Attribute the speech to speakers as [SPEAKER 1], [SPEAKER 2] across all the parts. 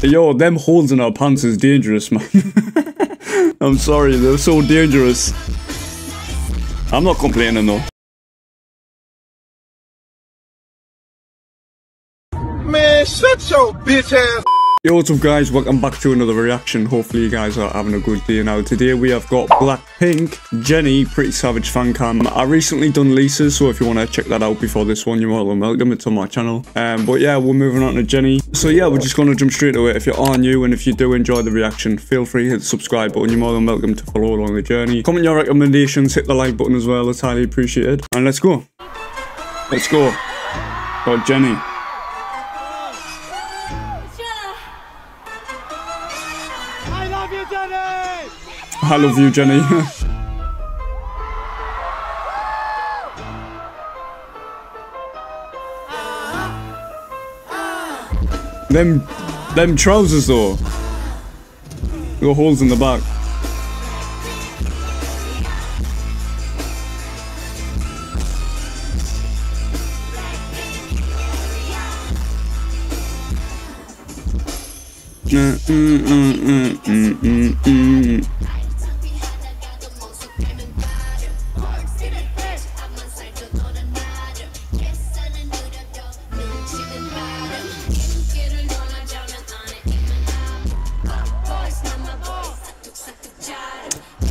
[SPEAKER 1] Yo, them holes in our pants is dangerous, man. I'm sorry, they're so dangerous. I'm not complaining though.
[SPEAKER 2] Man, shut your bitch ass.
[SPEAKER 1] Yo, what's up guys? Welcome back to another reaction. Hopefully you guys are having a good day now. Today we have got Blackpink, Jennie, Pretty Savage fan cam. I recently done Lisa's, so if you want to check that out before this one, you're more than welcome. It's on my channel. Um, but yeah, we're moving on to Jennie. So yeah, we're just going to jump straight it. If you are new and if you do enjoy the reaction, feel free to hit the subscribe button. You're more than welcome to follow along the journey. Comment your recommendations, hit the like button as well. It's highly appreciated. And let's go. Let's go. Got Jennie.
[SPEAKER 2] Love you, Jennie.
[SPEAKER 1] I love you, Jennie. them, them trousers though. Got holes in the back.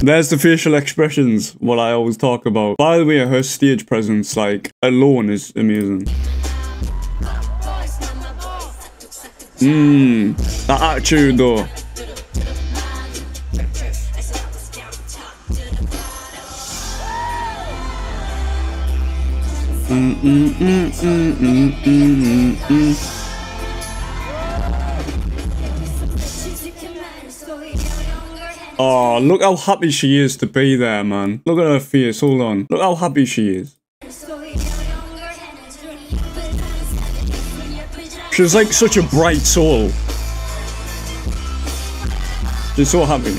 [SPEAKER 1] There's the facial expressions, what I always talk about. By the way, her stage presence, like, alone is amazing. Mmm, that attitude though. Mm, mm, mm, mm, mm, mm, mm. Oh, look how happy she is to be there, man. Look at her face, hold on. Look how happy she is. She's like such a bright soul. She's so happy.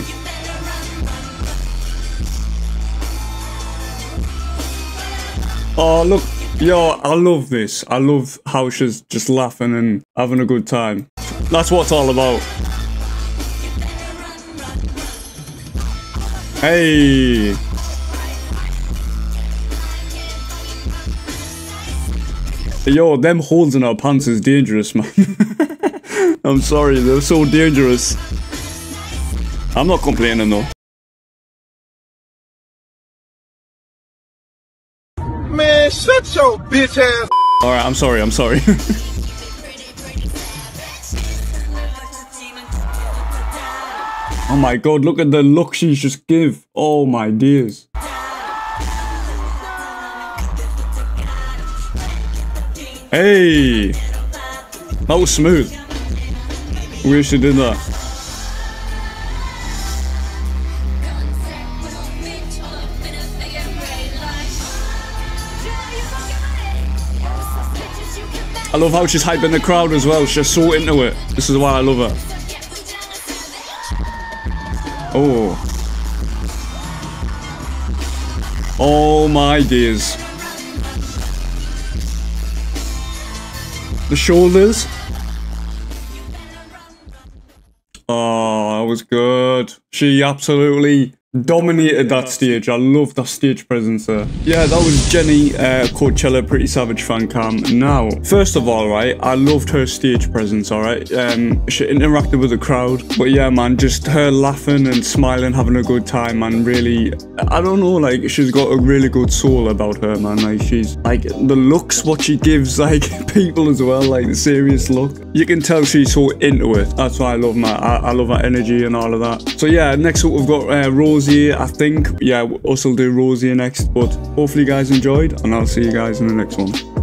[SPEAKER 1] Oh, look. Yo, I love this. I love how she's just laughing and having a good time. That's what it's all about. Hey! Yo, them holes in our pants is dangerous, man. I'm sorry, they're so dangerous. I'm not complaining though.
[SPEAKER 2] Man, shut your bitch ass.
[SPEAKER 1] Alright, I'm sorry, I'm sorry. oh my god, look at the look she just give. Oh my dears. Hey! That was smooth. We actually did that. I love how she's hyping the crowd as well. She's so into it. This is why I love her. Oh. Oh my days. The shoulders. Oh, that was good. She absolutely dominated that stage. I love that stage presence there. Yeah, that was Jennie uh, Coachella Pretty Savage fan cam. Now, first of all, right, I loved her stage presence, all right? Um, she interacted with the crowd. But yeah, man, just her laughing and smiling, having a good time, man, really, I don't know, like, she's got a really good soul about her, man. Like, she's, like, the looks, what she gives, like, people as well, like, the serious look. You can tell she's so into it. That's why I love my, I, I love her energy and all of that. So yeah, next up we've got uh, I think. Yeah, will do Rosie next, but hopefully you guys enjoyed, and I'll see you guys in the next one.